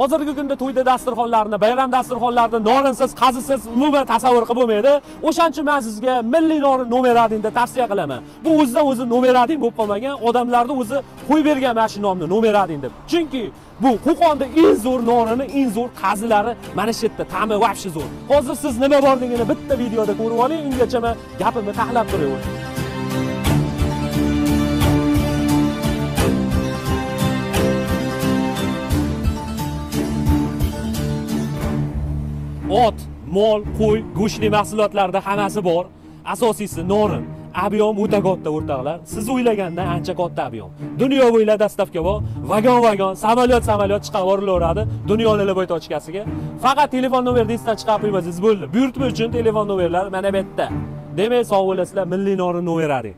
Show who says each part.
Speaker 1: hozirgi kunda to'yda dasturxonlarni bayram dasturxonlarini norinsiz qazisiz umuman tasavvur qilib bo'lmaydi. O'shaning uchun man sizga milliy norin nomeradingni tavsiya qilaman. Bu o'zidan o'zi nomerading bo'lib qolmagan odamlarni o'zi qo'yib bergan mana shu nomni nomerading deb. Chunki bu qo'qonda eng zo'r norini eng zo'r qazilari mana shu yerda ta'mi вообще zo'r. Hozir siz nima borligini bitta videoda ko'rib oling ungacha man gapimni taxlab turaver ot mol qo'y go'shtli mahsulotlarda hammasi bor. Asosiysi norin. Объем o'ta katta o'rtoqlar. Siz o'ylagandan ancha katta объем dunyo bo'ylab dastavka bor. Vagon vagon samolyot samolyot chiqarib yuborilaveradi dunyoni laboytochkasiga faqat telefon nomerni esdan chiqarib qo'ymasangiz bo'ldi. Buyurtma uchun telefon nomerlar mana bu yerda. Demak sog' bo'lasizlar milliy norin nomerari